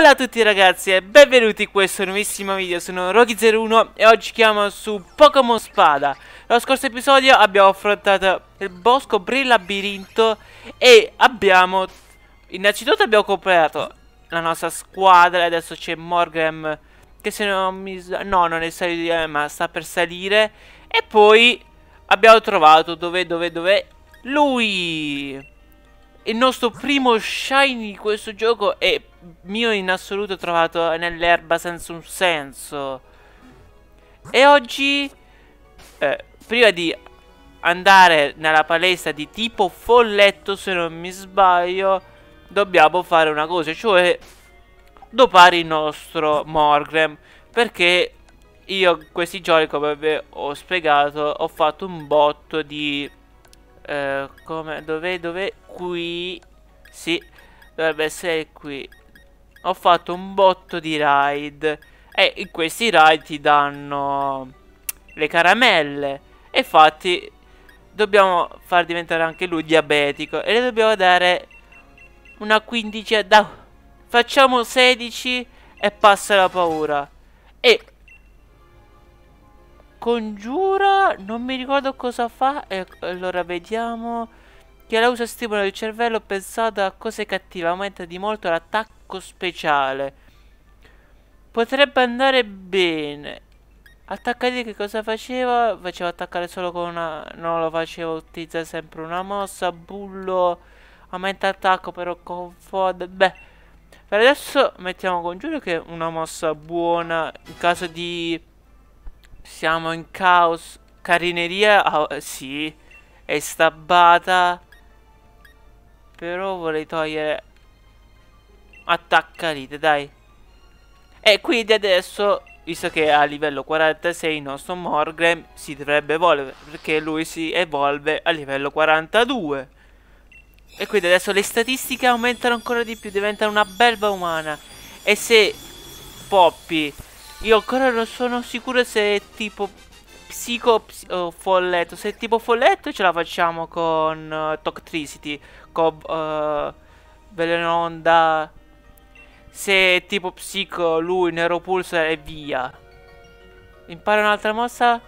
Hola a tutti ragazzi e benvenuti in questo nuovissimo video, sono Rocky01 e oggi chiamo su Pokémon Spada. Nello scorso episodio abbiamo affrontato il bosco Brillabirinto e abbiamo... Innanzitutto abbiamo comprato la nostra squadra adesso c'è Morgram che se non mi... no non è salito eh, ma sta per salire. E poi abbiamo trovato dove dove dove lui il nostro primo shiny di questo gioco è mio in assoluto trovato nell'erba senza un senso. E oggi, eh, prima di andare nella palestra di tipo folletto, se non mi sbaglio, dobbiamo fare una cosa, cioè dopare il nostro Morgrem. Perché io questi giorni, come vi ho spiegato, ho fatto un botto di... Eh, come, dove, dove, qui, sì, dovrebbe essere qui. Ho fatto un botto di raid e in questi raid ti danno le caramelle. E infatti dobbiamo far diventare anche lui diabetico. E le dobbiamo dare una quindicina da facciamo 16 e passa la paura. E congiura non mi ricordo cosa fa e allora vediamo che la usa stimola il cervello pensato a cose cattive aumenta di molto l'attacco attacco speciale. Potrebbe andare bene. Attaccare che cosa faceva? Faceva attaccare solo con una... Non lo faceva utilizzare sempre una mossa. Bullo. Aumenta attacco però con FOD. Beh. Per adesso mettiamo congiuro che è una mossa buona. In caso di... Siamo in caos. Carineria. Oh, sì. È stabbata. Però vorrei togliere attacca ride, dai. E quindi adesso, visto che a livello 46 il nostro Morgrem si dovrebbe evolvere, perché lui si evolve a livello 42. E quindi adesso le statistiche aumentano ancora di più, diventa una belva umana. E se Poppy, io ancora non sono sicuro se è tipo psico oh, folletto, se è tipo folletto ce la facciamo con uh, Toxtricity, con uh, Velenonda se è tipo psico, lui, Neuropulsar e via. Impara un'altra mossa.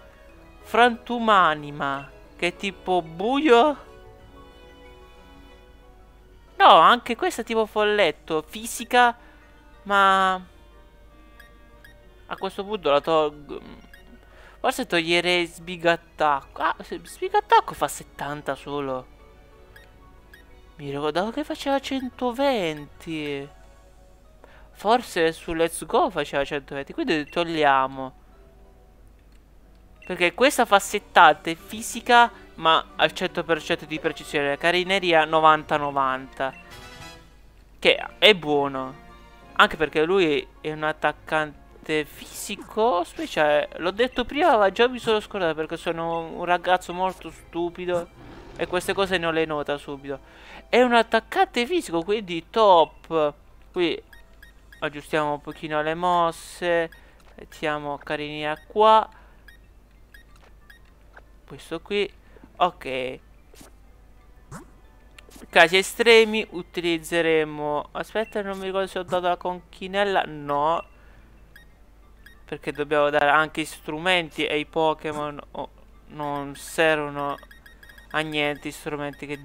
Frantumanima. Che è tipo buio. No, anche questa è tipo folletto. Fisica. Ma... A questo punto la tolgo. Forse toglierei sbigattacco. Ah, sbigattacco fa 70 solo. Mi ricordavo che faceva 120. Forse su Let's Go faceva 120, quindi togliamo. Perché questa fa 70 è fisica, ma al 100% di precisione. Carineria 90-90. Che è buono. Anche perché lui è un attaccante fisico speciale. L'ho detto prima, ma già mi sono scordato perché sono un ragazzo molto stupido. E queste cose non le nota subito. È un attaccante fisico, quindi top. Qui aggiustiamo un pochino le mosse mettiamo carinina qua questo qui ok casi estremi utilizzeremo aspetta non mi ricordo se ho dato la conchinella no perché dobbiamo dare anche strumenti ai Pokémon oh, non servono a niente gli strumenti che,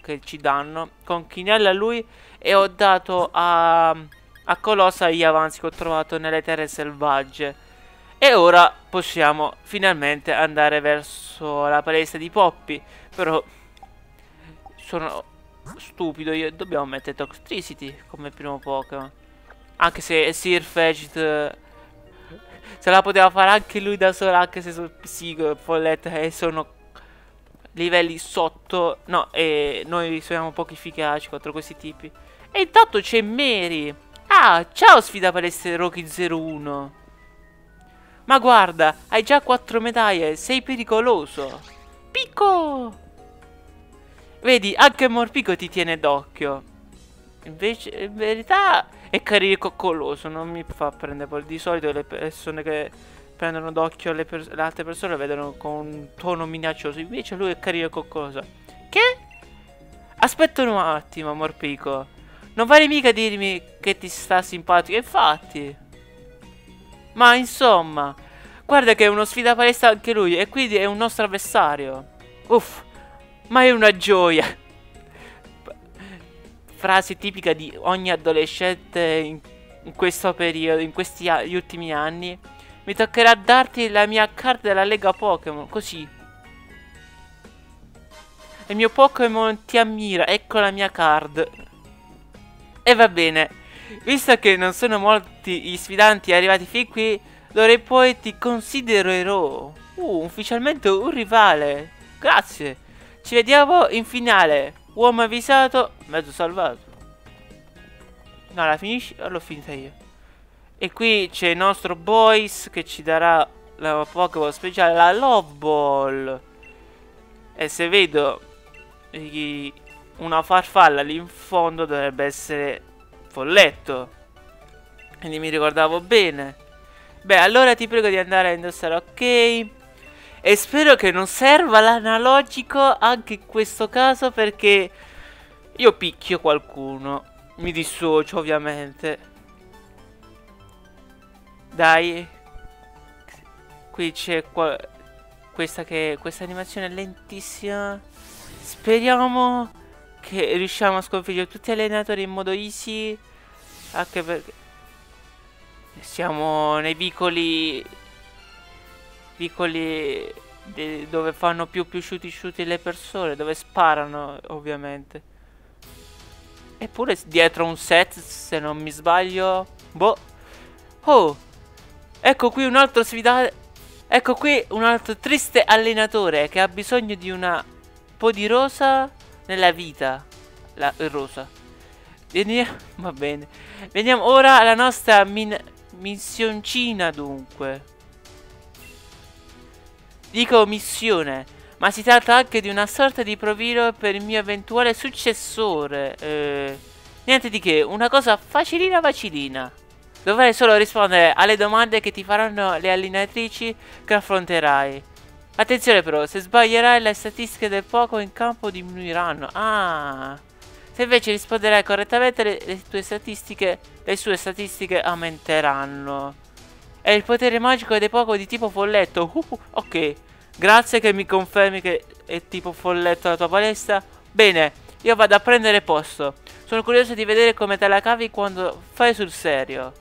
che ci danno conchinella a lui e ho dato a a Colossa gli avanzi che ho trovato nelle terre selvagge. E ora possiamo finalmente andare verso la palestra di Poppy. Però sono stupido, io dobbiamo mettere Toxtricity come primo Pokémon. Anche se Sirfetch'd eh, se la poteva fare anche lui da solo, anche se sono psico e folletta e sono livelli sotto. No, e noi siamo poco efficaci contro questi tipi. E intanto c'è Mary. Ah, ciao sfida palestre Rocky 01. Ma guarda, hai già quattro medaglie, sei pericoloso. Picco! Vedi, anche Morpico ti tiene d'occhio. Invece, in verità, è carino e coccoloso, non mi fa prendere poi. Di solito le persone che prendono d'occhio le, le, altre persone lo vedono con un tono minaccioso. Invece lui è carino e coccoloso. Che? Aspetta un attimo, Morpico. Non vale mica dirmi che ti sta simpatico, infatti. Ma insomma, guarda che è uno sfida palestra anche lui e quindi è un nostro avversario. Uff, ma è una gioia. Frase tipica di ogni adolescente in, in questo periodo, in questi ultimi anni. Mi toccherà darti la mia carta della Lega Pokémon, così. Il mio Pokémon ti ammira, ecco la mia card. E va bene, visto che non sono molti gli sfidanti arrivati fin qui, d'ora in poi ti considererò uh, ufficialmente un rivale. Grazie. Ci vediamo in finale. Uomo avvisato, mezzo salvato. No, la finisci? L'ho finita io. E qui c'è il nostro Boys che ci darà la Pokéball speciale, la Love Ball. E se vedo una farfalla lì in fondo dovrebbe essere folletto. Quindi mi ricordavo bene. Beh, allora ti prego di andare a indossare ok. E spero che non serva l'analogico anche in questo caso perché io picchio qualcuno. Mi dissocio ovviamente. Dai. Qui c'è qua questa che questa animazione è lentissima. Speriamo che riusciamo a sconfiggere tutti gli allenatori in modo easy. Anche perché siamo nei vicoli vicoli dove fanno più più shooty shooty le persone, dove sparano ovviamente. Eppure dietro un set, se non mi sbaglio. Boh. Oh. Ecco qui un altro sfidato. Ecco qui un altro triste allenatore che ha bisogno di una po' di rosa nella vita. La rosa. Veniamo, va bene. Veniamo ora alla nostra min missioncina dunque. Dico missione, ma si tratta anche di una sorta di profilo per il mio eventuale successore. Eh, niente di che, una cosa facilina facilina. Dovrai solo rispondere alle domande che ti faranno le allenatrici che affronterai. Attenzione però, se sbaglierai le statistiche del poco in campo diminuiranno. Ah... Se invece risponderai correttamente le, le tue statistiche, le sue statistiche aumenteranno. È il potere magico dei poco di tipo folletto. Uh, uh, ok. Grazie che mi confermi che è tipo folletto la tua palestra. Bene, io vado a prendere posto. Sono curioso di vedere come te la cavi quando fai sul serio.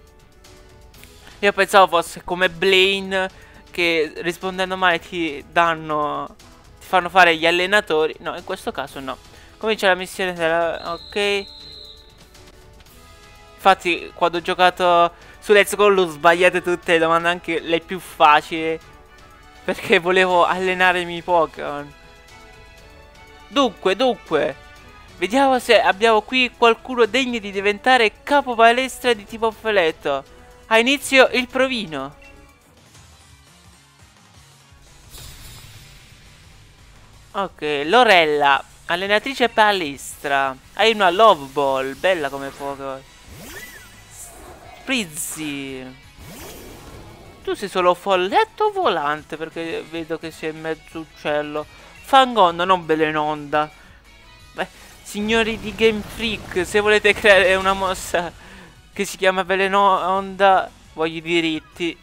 Io pensavo fosse come Blaine che rispondendo male ti danno ti fanno fare gli allenatori. No, in questo caso no. Comincia la missione della... Ok. Infatti quando ho giocato su Let's Go l'ho sbagliate tutte le domande, anche le più facili. Perché volevo allenare i miei Pokémon. Dunque, dunque. Vediamo se abbiamo qui qualcuno degno di diventare capo palestra di tipo feletto. A inizio il provino. Ok, Lorella, allenatrice palestra. Hai una Love Ball, bella come Pokémon. Frizzy. Tu sei solo folletto volante perché vedo che sei mezzo uccello. Fangonda, non Belenonda. Beh, signori di Game Freak, se volete creare una mossa che si chiama Belenonda, voglio i diritti.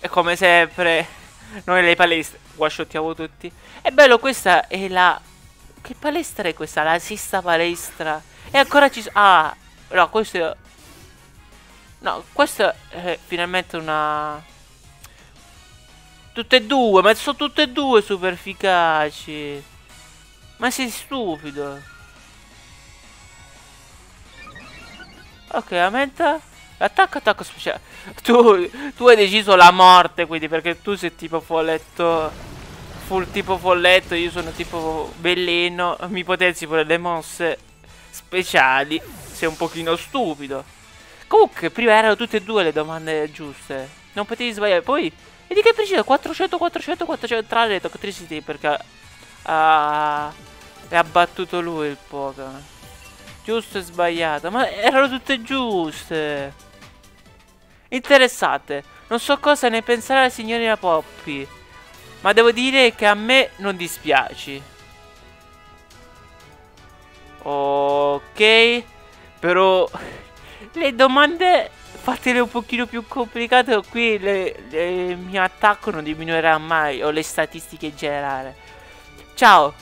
E come sempre, noi le palestre, guasciottiamo tutti. È bello, questa è la... Che palestra è questa? La sesta palestra. E ancora ci... Ah, No, questo è... No, questo è finalmente una... Tutte e due, ma sono tutte e due super efficaci. Ma sei stupido. Ok, aumenta. Attacco, attacco speciale. Tu, tu hai deciso la morte, quindi, perché tu sei tipo folletto... Full tipo folletto, io sono tipo veleno. Mi potenzi pure le mosse speciali sei un pochino stupido. Comunque, prima erano tutte e due le domande giuste. Non potevi sbagliare. Poi, e di che preciso? 400, 400, 400 tra le toxicity perché uh, è abbattuto lui il Pokémon. Giusto e sbagliato. Ma erano tutte giuste. Interessate. Non so cosa ne penserà la signorina Poppy. Ma devo dire che a me non dispiaci. Ok. Però le domande fatele un pochino più complicate. Qui le, le, il mio attacco non diminuirà mai. O le statistiche in generale. Ciao.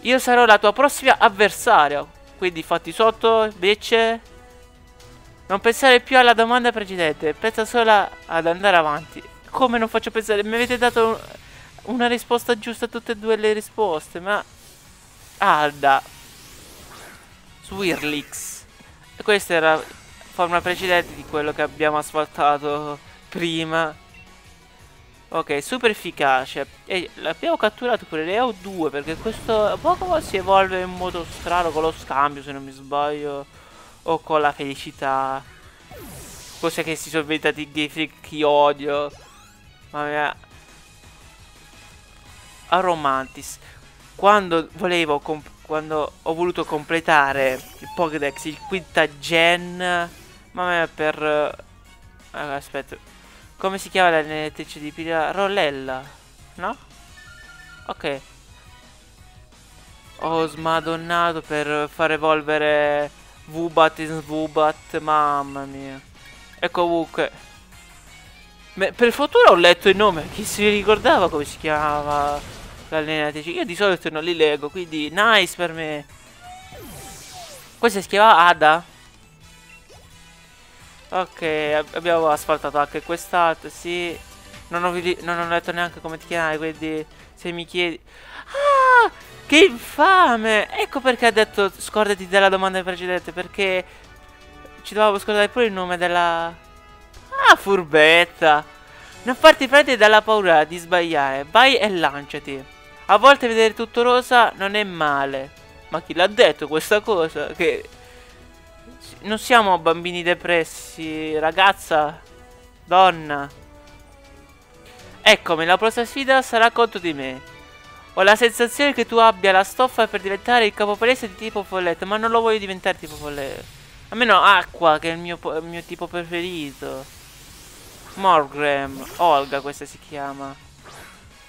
Io sarò la tua prossima avversaria. Quindi fatti sotto, invece. Non pensare più alla domanda precedente. Pensa solo ad andare avanti. Come non faccio pensare? Mi avete dato una risposta giusta a tutte e due le risposte. Ma... Alda. Swirlix. Questa era forma precedente di quello che abbiamo asfaltato prima. Ok, super efficace. E l'abbiamo catturato pure le EU2 perché questo Pokémon si evolve in modo strano con lo scambio se non mi sbaglio. O con la felicità. Cos'è che si sono inventati dei freak odio. Mamma mia. Aromantis. Quando volevo quando ho voluto completare il Pokédex, il quinta gen, ma per... Uh, aspetta, come si chiama la l'allenatrice di pila? Rollella, no? Ok. Ho smadonnato per far evolvere Vubat in Vubat, mamma mia. E comunque... per fortuna ho letto il nome, chi si ricordava come si chiamava l'allenatrice. Io di solito non li leggo, quindi nice per me. Questa si chiama Ada. Ok, abbiamo asfaltato anche quest'altro, sì. Non ho, non ho, letto neanche come ti chiami, quindi se mi chiedi... Ah, che infame! Ecco perché ha detto scordati della domanda precedente, perché ci dovevamo scordare pure il nome della... Ah, furbetta! Non farti prendere dalla paura di sbagliare, vai e lanciati. A volte vedere tutto rosa non è male. Ma chi l'ha detto questa cosa? Che non siamo bambini depressi, ragazza, donna. Eccomi, la prossima sfida sarà contro di me. Ho la sensazione che tu abbia la stoffa per diventare il capopalese di tipo folletto, ma non lo voglio diventare tipo folletto. Almeno acqua, che è il mio, il mio tipo preferito. Morgram, Olga questa si chiama.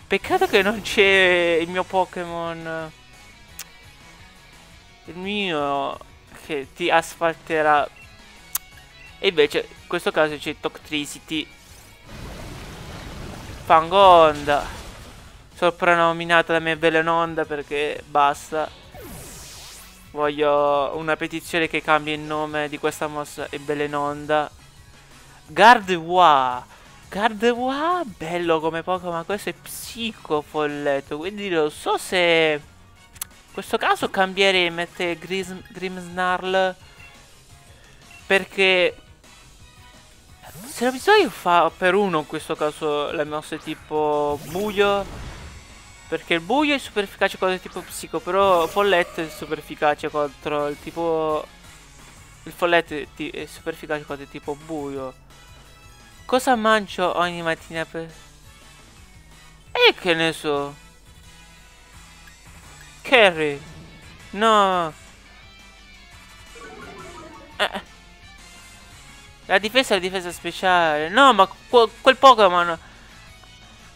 Peccato che non c'è il mio Pokémon. Il mio che ti asfalterà. E invece in questo caso c'è Toctricity. Fangonda. Soprannominata da me Velenonda perché basta. Voglio una petizione che cambi il nome di questa mossa e Velenonda. Gardevoir. Gardevoir, bello come Pokémon, ma questo è psicofolletto, quindi non so se... In questo caso cambierei, mettere Grimmsnarl perché... Se non mi sbaglio fa per uno in questo caso le mosse tipo buio Perché il buio è super efficace contro il tipo psico Però folletto è super efficace contro il tipo Il folletto è super efficace contro il tipo buio Cosa mangio ogni mattina per... E che ne so? Carry. No. Eh. La difesa è la difesa speciale. No, ma quel Pokémon...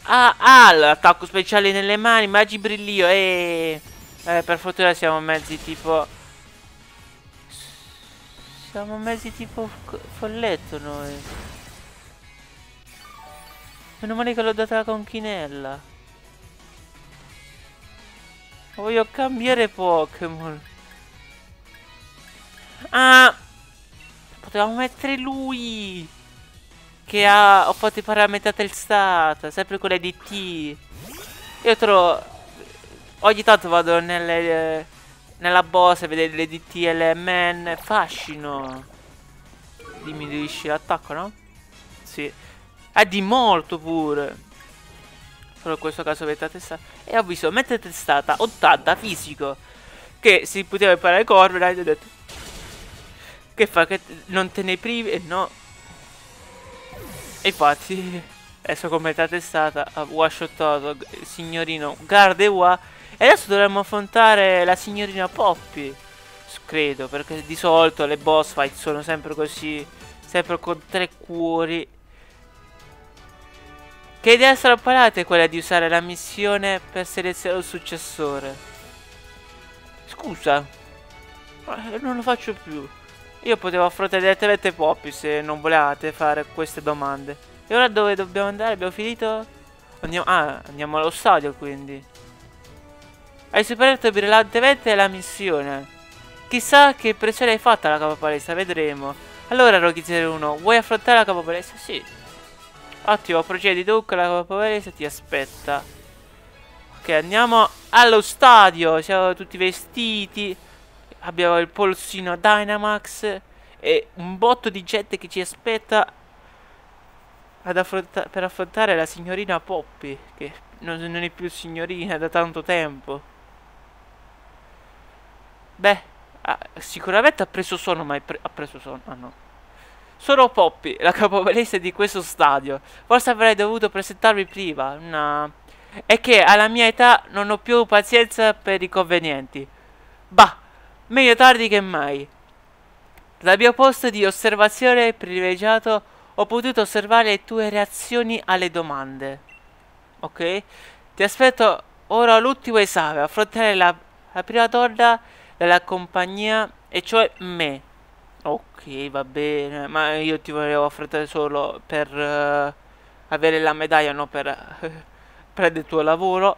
Ah, ah l'attacco speciale nelle mani, Magi Brillio. E... Eh, per fortuna siamo mezzi tipo... Siamo mezzi tipo folletto noi. Meno male che l'ho data la conchinella. Voglio cambiare Pokémon. Ah! Potevamo mettere lui! Che ha... Ho fatto imparare a metà testata. Sempre con le DT. Io trovo... Ogni tanto vado nelle... Nella boss e vedere le DT e le MN. Fascino. Diminuisci l'attacco, no? Sì. Ah, di molto pure. Però in questo caso avete testata. E ho visto, mentre testata 80 fisico. Che si poteva imparare Corviknight ho detto. Che fa? Che non te ne privi? E no. E infatti, adesso come metà testata, ha one-shottato il signorino Gardewa. E adesso dovremmo affrontare la signorina Poppy. Credo, perché di solito le boss fight sono sempre così. Sempre con tre cuori. Che idea strappalata è quella di usare la missione per selezionare un successore? Scusa, non lo faccio più. Io potevo affrontare direttamente Poppy se non volevate fare queste domande. E ora dove dobbiamo andare? Abbiamo finito? Andiamo, ah, andiamo allo stadio quindi. Hai superato brillantemente la missione. Chissà che impressione hai fatto alla capa palestra, vedremo. Allora, Rocky 01, vuoi affrontare la capa palestra? Sì. Ottimo, procedi dunque, la palestra ti aspetta. Ok, andiamo allo stadio. Siamo tutti vestiti. Abbiamo il polsino Dynamax. E un botto di gente che ci aspetta affronta per affrontare la signorina Poppy. Che non, non è più signorina da tanto tempo. Beh, ah, sicuramente ha preso sonno, ma pre ha preso sonno. Ah no. Sono Poppy, la capovalese di questo stadio. Forse avrei dovuto presentarmi prima. No. È che alla mia età non ho più pazienza per i convenienti. Bah, meglio tardi che mai. Dal mio posto di osservazione privilegiato ho potuto osservare le tue reazioni alle domande. Ok? Ti aspetto ora l'ultimo esame, affrontare la, la prima donna della compagnia, e cioè me. Ok, va bene, ma io ti volevo affrontare solo per uh, avere la medaglia, non per... Uh, prende il tuo lavoro,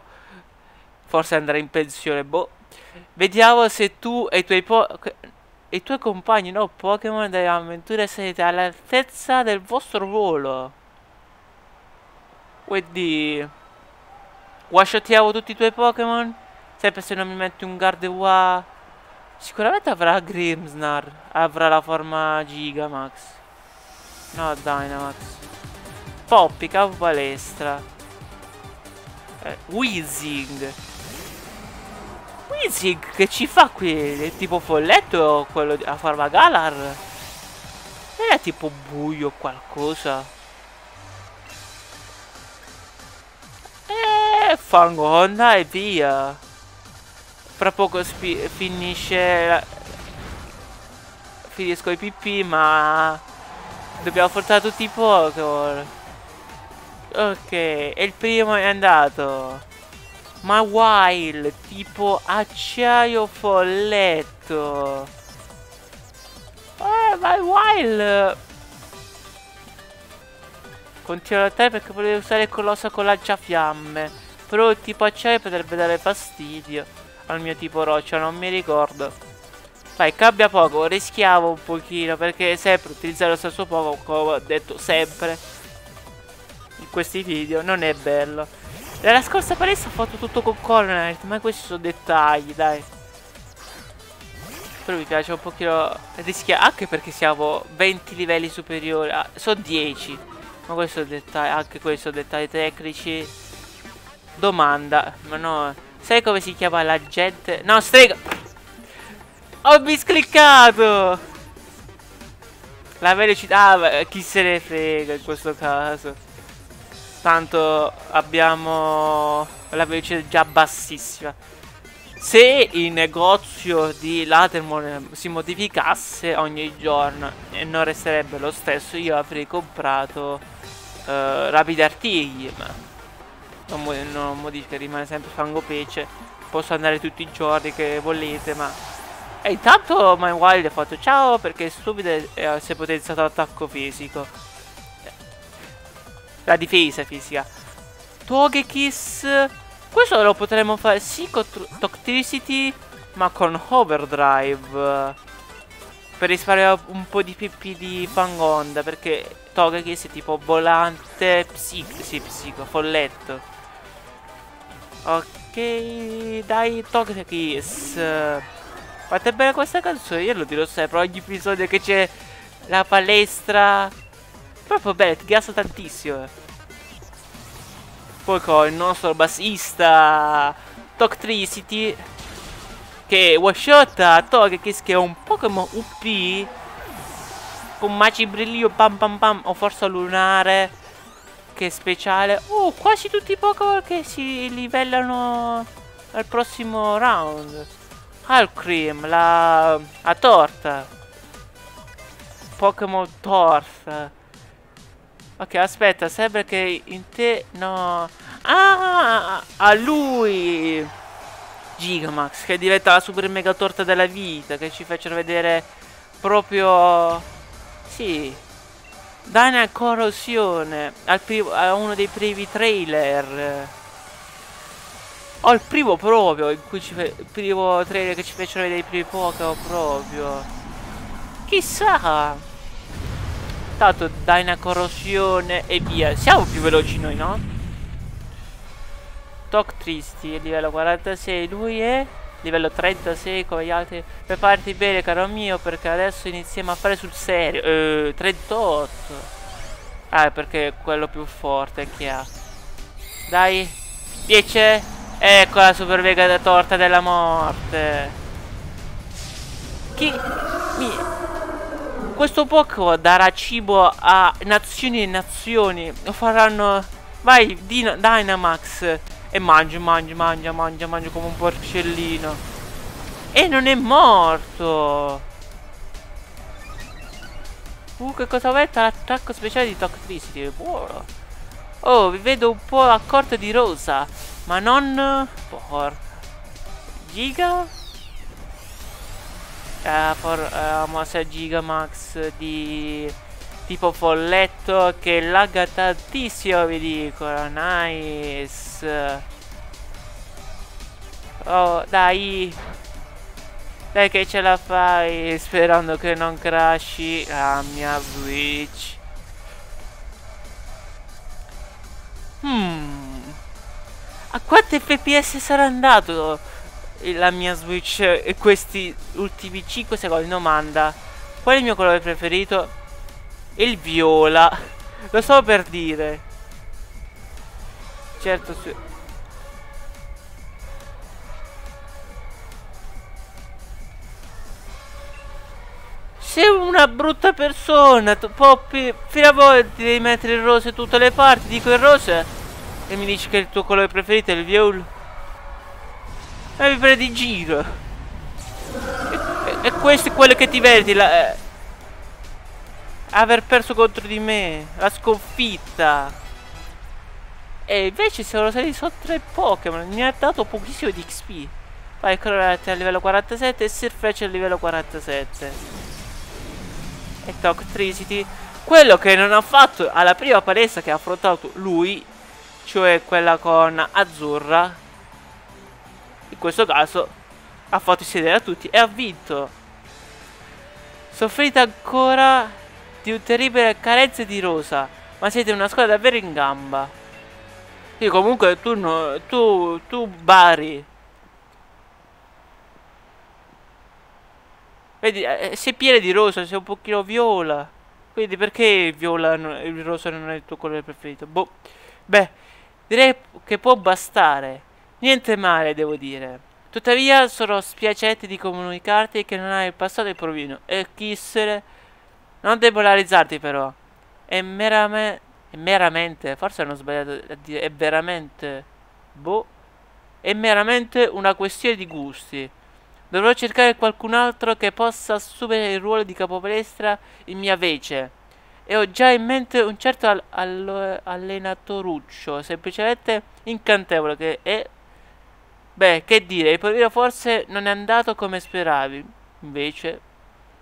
forse andrà in pensione, boh. Vediamo se tu e i tuoi, i tuoi compagni, no, Pokémon delle avventure siete all'altezza del vostro ruolo. Quindi... One-shotiamo tutti i tuoi Pokémon? Sempre se non mi metti un Gardevoir... Sicuramente avrà Grimsnar. Avrà la forma Gigamax. No, Dynamax. Poppy, capo palestra. Eh, Weezing. Weezing che ci fa qui? È tipo folletto quello a forma Galar? È tipo buio qualcosa? Eh, Fangonda e via. Fra poco finisce. Finisco i PP ma... Dobbiamo portare tutti i Pokémon. Ok, e il primo è andato. Ma wild, tipo acciaio folletto. Eh, ma wild. Continua a lottare perché volevo usare colossa con lanciafiamme. Però il tipo acciaio potrebbe dare fastidio al mio tipo roccia, non mi ricordo. Vai, cambia poco, rischiamo un pochino perché sempre utilizzare lo stesso poco, come ho detto sempre questi video non è bello. Nella scorsa palestra ho fatto tutto con Colonite, ma questi sono dettagli, dai. Però mi piace un pochino rischiare, anche perché siamo 20 livelli superiori, ah, sono 10. Ma questo è dettagli, anche questo dettagli tecnici. Domanda, ma no, sai come si chiama la gente? No, strega! Ho miscliccato! La velocità, ah, chi se ne frega in questo caso. Tanto abbiamo la velocità già bassissima. Se il negozio di Latermon si modificasse ogni giorno e non resterebbe lo stesso, io avrei comprato uh, rapidi artigli, non, non modifica, rimane sempre fango pece. Posso andare tutti i giorni che volete, ma... E intanto My Wild ha fatto ciao perché è stupido e si è potenziato l'attacco fisico la difesa fisica. Togekiss. Questo lo potremmo fare sì con Toxicity, ma con Overdrive. Per risparmiare un po' di PP di Fangonda, perché Togekiss è tipo volante, psico, sì, psico, folletto. Ok, dai Togekiss. Fate bene questa canzone, io lo dirò sempre, ogni episodio che c'è la palestra Proprio bene, ti gassa tantissimo. Poi con il nostro bassista Toctricity che one shot a Togekiss che è un Pokémon UP con Maci Brillio pam pam pam o Forza Lunare che speciale. Oh, quasi tutti i Pokémon che si livellano al prossimo round. Alcream, la, la torta. Pokémon torta. Ok, aspetta, sembra che in te... No... Ah, a lui! Gigamax, che diventa la super mega torta della vita, che ci facciano vedere proprio... Sì. Dana Corrosione, al a uno dei primi trailer. O il primo proprio, in cui ci il primo trailer che ci fecero vedere i primi Pokémon proprio. Chissà. Tanto Dyna Corrosione e via. Siamo più veloci noi, no? Talk Tristi, livello 46, lui è livello 36 come gli altri. Preparati bene caro mio perché adesso iniziamo a fare sul serio. Eh, 38. Ah, perché è quello più forte che ha. Dai, 10. Ecco la super mega da torta della morte. Chi... Mi... Questo Pokémon darà cibo a nazioni e nazioni. Lo faranno... Vai, Dino, Dynamax. E mangia, mangia, mangia, mangia, mangia come un porcellino. E non è morto. Uh, che cosa aumenta l'attacco speciale di Toxtricity. Buono. Oh, vi vedo un po' a corte di rosa. Ma non... Porca. Giga? Eh, for, eh, mossa Gigamax di tipo folletto che lagga tantissimo vi dicono nice oh dai. Dai che ce la fai sperando che non crashi la mia switch. Hmm. A quanti fps sarà andato la mia switch e questi ultimi 5 secondi? Domanda qual è il mio colore preferito? Il viola. Lo so per dire. Certo, sì. Sei una brutta persona, Poppy. Fino a voi ti devi mettere il rosa in tutte le parti. Dico il rosa. E mi dici che il tuo colore preferito è il viola. E mi prendi in giro. E, e, e questo è quello che ti vedi. La, eh, aver perso contro di me, la sconfitta. E invece sono stati solo tre Pokémon, mi ha dato pochissimo di XP. Vai, Crorat a livello 47 e Sirfetch a livello 47. E Toxtricity. Quello che non ha fatto alla prima palestra che ha affrontato lui, cioè quella con Azzurra, in questo caso ha fatto sedere a tutti e ha vinto. Soffrite ancora di un terribile carenza di rosa, ma siete una squadra davvero in gamba. Sì, comunque tu, no, tu, tu Bari. Vedi, eh, eh, sei pieno di rosa, sei un pochino viola. Quindi perché viola, il rosa non è il tuo colore preferito? Boh. Beh, direi che può bastare. Niente male, devo dire. Tuttavia sono spiacente di comunicarti che non hai il passato il provino. E chi se ne... Non depolarizzarti però. È meramente... È meramente... Forse hanno sbagliato a dire... È veramente... Boh. È meramente una questione di gusti. Dovrò cercare qualcun altro che possa assumere il ruolo di capopalestra in mia vece. E ho già in mente un certo all all allenatoruccio, semplicemente incantevole, che è... Beh, che dire, il provino forse non è andato come speravi. Invece...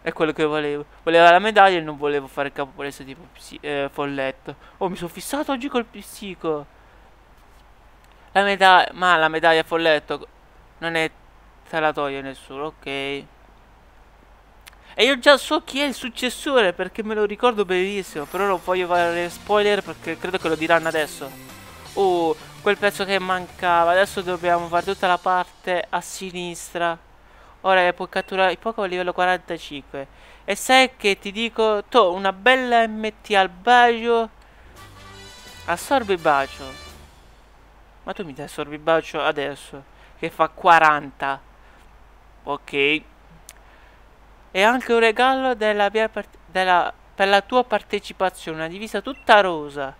È quello che volevo. Voleva la medaglia e non volevo fare il capo palestra tipo eh, folletto. Oh, mi sono fissato oggi col psico. La medaglia... Ma la medaglia folletto non è... Te la toglie nessuno, ok. E io già so chi è il successore perché me lo ricordo benissimo. Però non voglio fare spoiler perché credo che lo diranno adesso. Oh, quel pezzo che mancava. Adesso dobbiamo fare tutta la parte a sinistra. Ora puoi catturare Pokémon livello 45. E sai che ti dico, to, una bella MT al bacio. Assorbi bacio. Ma tu mi dai assorbi bacio adesso. Che fa 40. Ok. E anche un regalo della, della, per la tua partecipazione. Una divisa tutta rosa.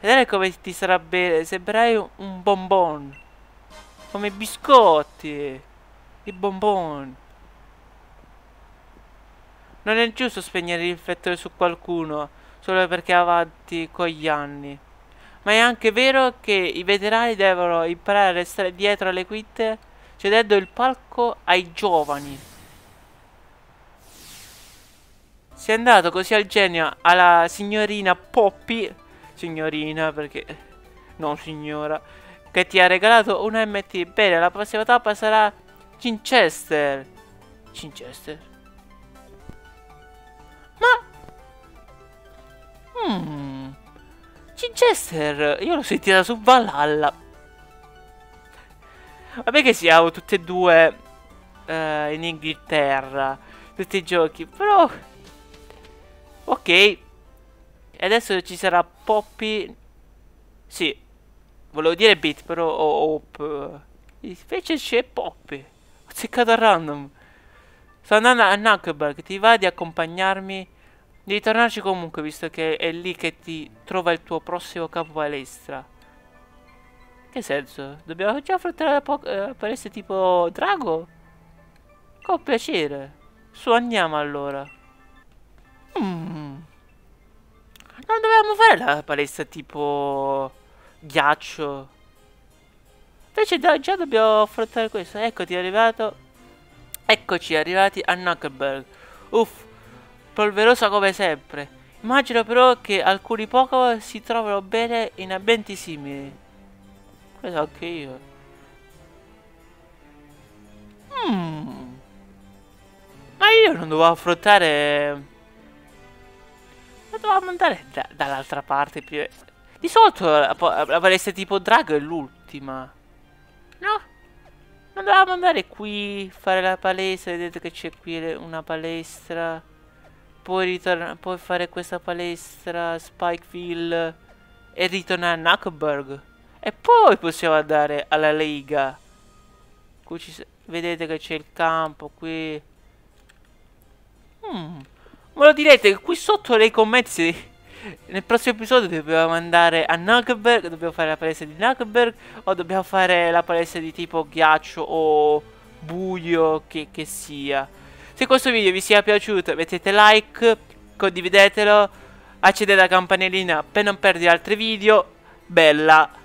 Vedrai come ti sarà bene. Sembrerai un bonbon. Come biscotti. I bonbon. Non è giusto spegnere il riflettore su qualcuno solo perché è avanti con gli anni. Ma è anche vero che i veterani devono imparare a restare dietro alle quinte cedendo il palco ai giovani. Si è andato così al genio alla signorina Poppy, signorina perché non signora, che ti ha regalato una MT. Bene, la prossima tappa sarà Cinchester. Cinchester? Ma... Hmm... Cinchester, io l'ho sentita su Valhalla. Vabbè che siamo tutte e due uh, in Inghilterra, tutti i giochi, però... Ok. E adesso ci sarà Poppy... Sì, volevo dire Beat, però Hope... Invece c'è Poppy. Ho a random. Sto andando a Knuckleberg, ti va di accompagnarmi? Devi tornarci comunque, visto che è lì che ti trova il tuo prossimo capo palestra. Che senso? Dobbiamo già affrontare la eh, palestra tipo drago? Con piacere. Su, andiamo allora. Mm. Non dovevamo fare la palestra tipo ghiaccio. Invece da, già dobbiamo affrontare questo. Eccoti arrivato. Eccoci arrivati a Knuckleberg. Uff, polverosa come sempre. Immagino però che alcuni Pokémon si trovano bene in ambienti simili. Questo anche io. Hmm. Ma io non dovevo affrontare... Ma dovevamo andare da, dall'altra parte più... Di solito la, la palestra tipo Drago è l'ultima. No? Non dovevamo andare qui, fare la palestra, vedete che c'è qui una palestra. Poi, poi fare questa palestra, Spikeville, e ritornare a Knuckleberg. E poi possiamo andare alla Lega. Qui ci, vedete che c'è il campo qui. Hmm. Me lo direte qui sotto nei commenti nel prossimo episodio dobbiamo andare a Nuggberg, dobbiamo fare la palestra di Nuggberg o dobbiamo fare la palestra di tipo ghiaccio o buio che, che sia. Se questo video vi sia piaciuto mettete like, condividetelo, accendete la campanellina per non perdere altri video. Bella!